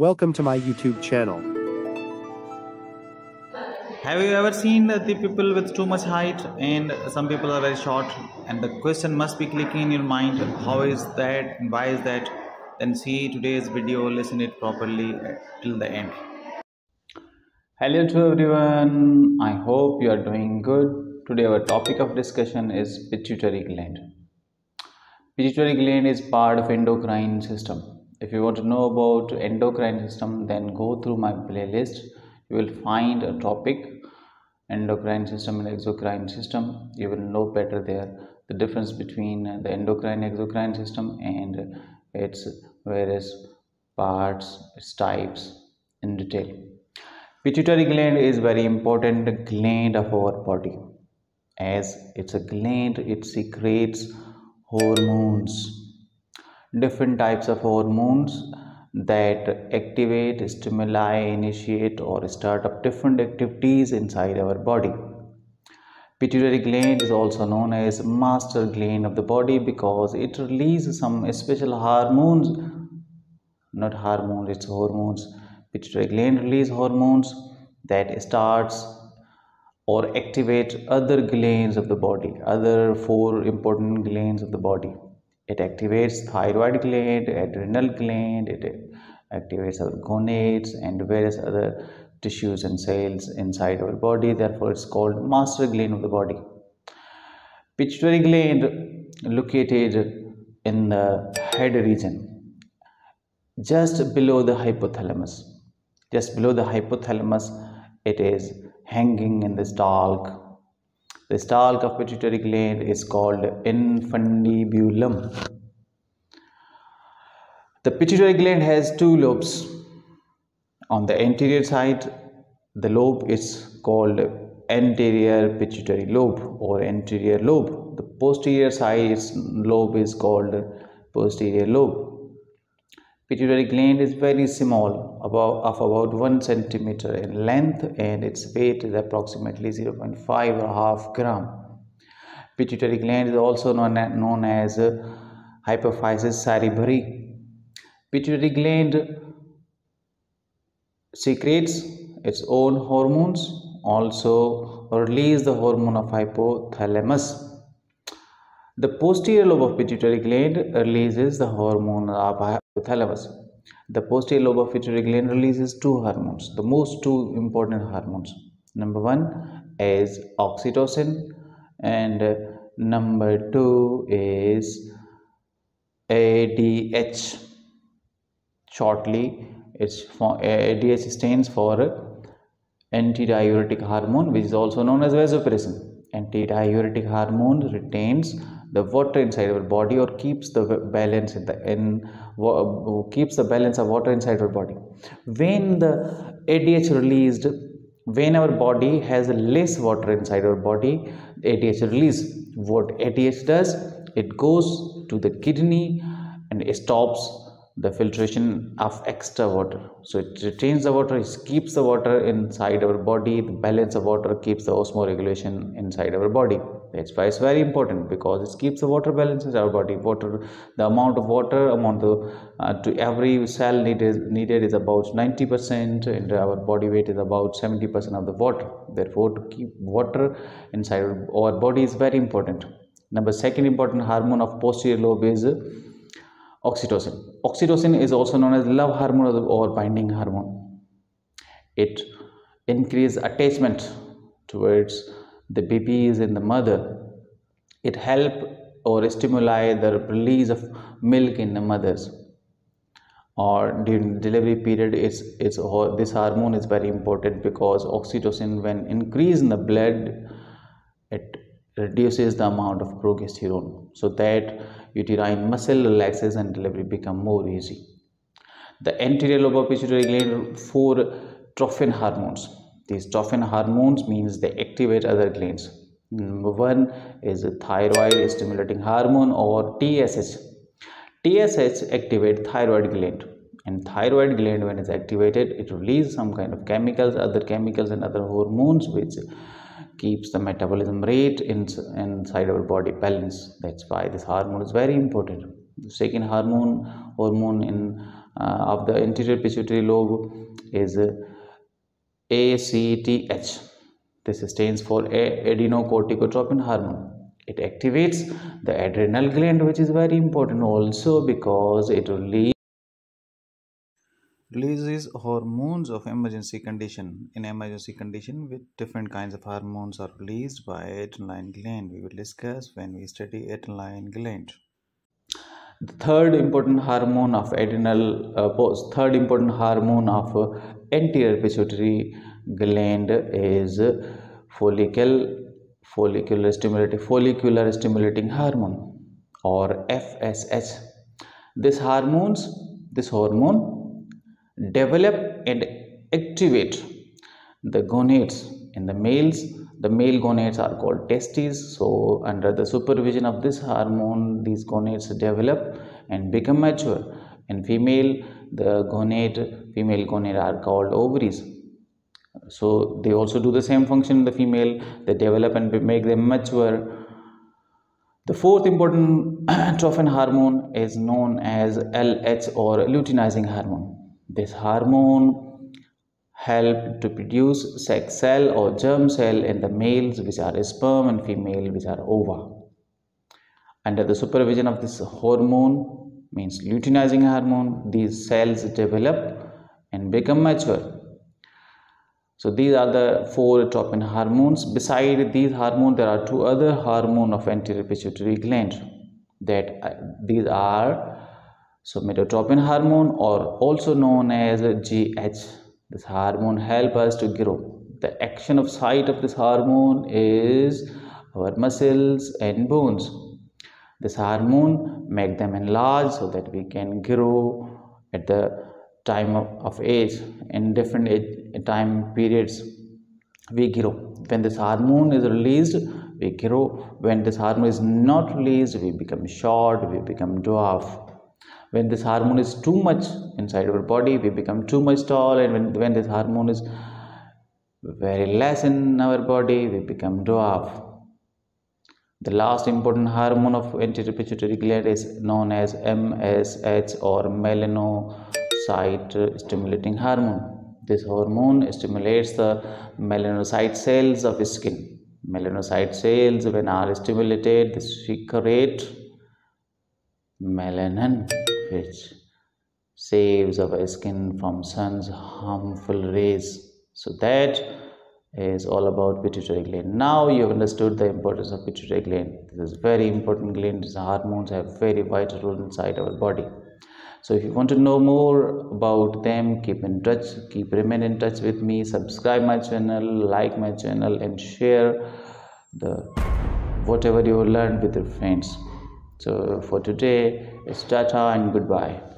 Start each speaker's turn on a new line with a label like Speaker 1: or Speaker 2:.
Speaker 1: Welcome to my YouTube channel.
Speaker 2: Have you ever seen the people with too much height and some people are very short? And the question must be clicking in your mind how is that and why is that? Then see today's video, listen it properly till the end. Hello to everyone, I hope you are doing good. Today, our topic of discussion is pituitary gland. Pituitary gland is part of endocrine system. If you want to know about endocrine system, then go through my playlist. You will find a topic endocrine system and exocrine system. You will know better there the difference between the endocrine exocrine system and its various parts, its types in detail. Pituitary gland is very important gland of our body as it's a gland it secretes hormones different types of hormones that activate stimuli initiate or start up different activities inside our body. Pituitary gland is also known as master gland of the body because it releases some special hormones not hormones it's hormones. Pituitary gland release hormones that starts or activate other glands of the body other four important glands of the body it activates thyroid gland adrenal gland it activates our gonads and various other tissues and cells inside our body therefore it's called master gland of the body pituitary gland located in the head region just below the hypothalamus just below the hypothalamus it is hanging in this stalk. The stalk of pituitary gland is called infundibulum. The pituitary gland has two lobes. On the anterior side, the lobe is called anterior pituitary lobe or anterior lobe. The posterior side lobe is called posterior lobe. Pituitary gland is very small, about, of about 1 centimeter in length and its weight is approximately 0.5 or half gram. Pituitary gland is also known, known as uh, hypophysis cerebri. Pituitary gland secretes its own hormones, also release the hormone of hypothalamus. The posterior lobe of pituitary gland releases the hormone of hypothalamus. The posterior lobe of pituitary gland releases two hormones, the most two important hormones. Number one is oxytocin, and number two is ADH. Shortly, it's for ADH stands for antidiuretic hormone, which is also known as vasopressin. Antidiuretic hormone retains the water inside our body or keeps the balance in the in keeps the balance of water inside our body. When the adh released when our body has less water inside our body adh release. What adh does it goes to the kidney and stops the filtration of extra water. So it retains the water it keeps the water inside our body the balance of water keeps the osmoregulation inside our body. That's why it's very important because it keeps the water balance in our body. Water the amount of water amount of uh, to every cell needed needed is about 90 percent and our body weight is about 70 percent of the water. Therefore to keep water inside our body is very important. Number second important hormone of posterior lobe is oxytocin. Oxytocin is also known as love hormone or binding hormone. It increases attachment towards the babies in the mother. It help or stimulate the release of milk in the mothers. Or during delivery period it's, it's this hormone is very important because oxytocin when increase in the blood it reduces the amount of progesterone so that uterine muscle relaxes and delivery become more easy. The anterior lobe of pituitary gland four trophin hormones. These trophin hormones means they activate other glands. Number one is thyroid stimulating hormone or tsh tsh activate thyroid gland. And thyroid gland when it's activated it releases some kind of chemicals other chemicals and other hormones which keeps the metabolism rate in, inside our body balance that's why this hormone is very important the second hormone hormone in uh, of the anterior pituitary lobe is ACTH. This stands for adrenocorticotropin hormone. It activates the adrenal gland, which is very important also because it releases
Speaker 3: releases hormones of emergency condition. In emergency condition with different kinds of hormones are released by adrenaline gland. We will discuss when we study adrenaline gland.
Speaker 2: The third important hormone of adrenal uh, post third important hormone of uh, anterior pituitary gland is follicle follicular stimulating follicular stimulating hormone or FSH this hormones this hormone develop and activate the gonads. In the males the male gonads are called testes. So under the supervision of this hormone these gonads develop and become mature. In female the gonad female gonad are called ovaries. So they also do the same function in the female. They develop and make them mature. The fourth important trophin hormone is known as LH or luteinizing hormone this hormone help to produce sex cell or germ cell in the males which are sperm and female which are ova. Under the supervision of this hormone means luteinizing hormone these cells develop and become mature. So these are the four tropin hormones. Beside these hormones, there are two other hormone of anterior pituitary gland that uh, these are Somatotropin hormone or also known as GH. This hormone help us to grow. The action of site of this hormone is our muscles and bones. This hormone make them enlarge so that we can grow at the time of, of age in different age, time periods we grow when this hormone is released we grow when this hormone is not released we become short we become dwarf when this hormone is too much inside our body we become too much tall and when, when this hormone is very less in our body we become dwarf the last important hormone of anterior pituitary gland is known as MSH or melanocyte stimulating hormone. This hormone stimulates the melanocyte cells of the skin. Melanocyte cells, when are stimulated, they secrete melanin which saves our skin from sun's harmful rays. So that is all about pituitary gland. Now you have understood the importance of pituitary gland. This is very important gland. The hormones have very vital role inside our body. So if you want to know more about them, keep in touch, keep remain in touch with me, subscribe my channel, like my channel and share the whatever you learned with your friends. So for today, it's tata and goodbye.